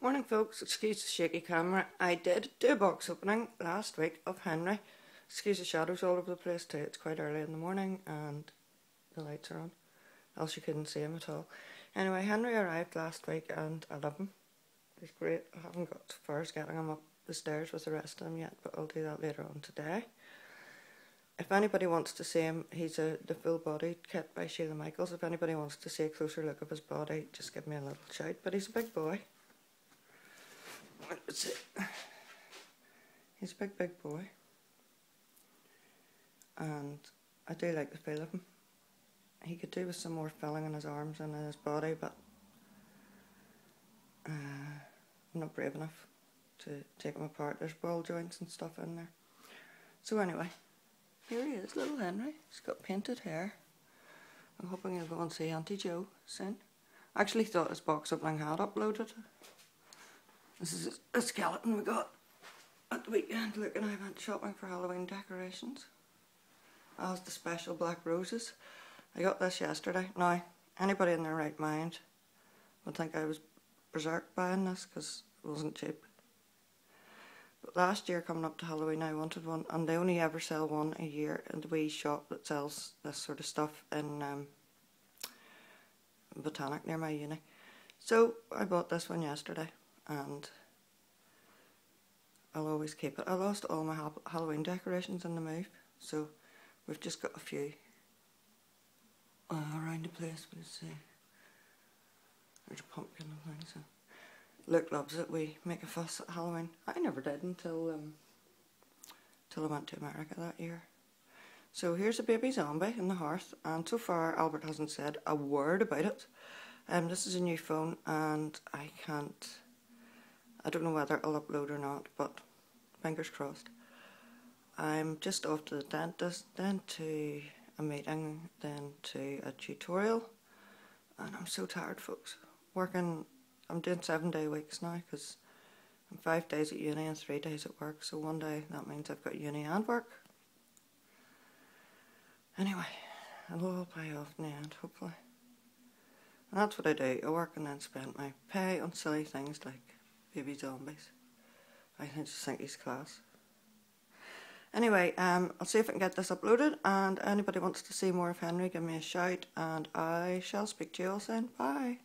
Morning folks, excuse the shaky camera. I did do a box opening last week of Henry. Excuse the shadows all over the place too, it's quite early in the morning and the lights are on. Else you couldn't see him at all. Anyway, Henry arrived last week and I love him. He's great. I haven't got far as getting him up the stairs with the rest of them yet, but I'll do that later on today. If anybody wants to see him, he's a the full body kit by Sheila Michaels. If anybody wants to see a closer look of his body, just give me a little shout. But he's a big boy. He's a big, big boy. And I do like the feel of him. He could do with some more filling in his arms and in his body, but uh, I'm not brave enough to take him apart. There's ball joints and stuff in there. So anyway, here he is, little Henry. He's got painted hair. I'm hoping he'll go and see Auntie Joe soon. I actually thought his box opening had uploaded. This is a skeleton we got at the weekend. Luke and I went shopping for Halloween decorations. As the special black roses. I got this yesterday. Now, anybody in their right mind would think I was berserk buying this because it wasn't cheap. But last year, coming up to Halloween, I wanted one, and they only ever sell one a year in the wee shop that sells this sort of stuff in um, Botanic near my uni. So I bought this one yesterday and I'll always keep it. I lost all my ha Halloween decorations in the move, so we've just got a few uh, around the place. We'll see. There's a pumpkin and things. So. Luke loves it. We make a fuss at Halloween. I never did until um, until I went to America that year. So here's a baby zombie in the hearth, and so far Albert hasn't said a word about it. Um, this is a new phone, and I can't I don't know whether I'll upload or not, but fingers crossed. I'm just off to the dentist, then to a meeting, then to a tutorial, and I'm so tired, folks. Working, I'm doing seven day weeks now because I'm five days at uni and three days at work, so one day that means I've got uni and work. Anyway, it'll all pay off in the end, hopefully. And that's what I do. I work and then spend my pay on silly things like baby zombies. I just think he's class. Anyway, um, I'll see if I can get this uploaded and anybody wants to see more of Henry, give me a shout and I shall speak to you all soon. Bye.